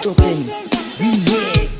Kito Ken. Yeah.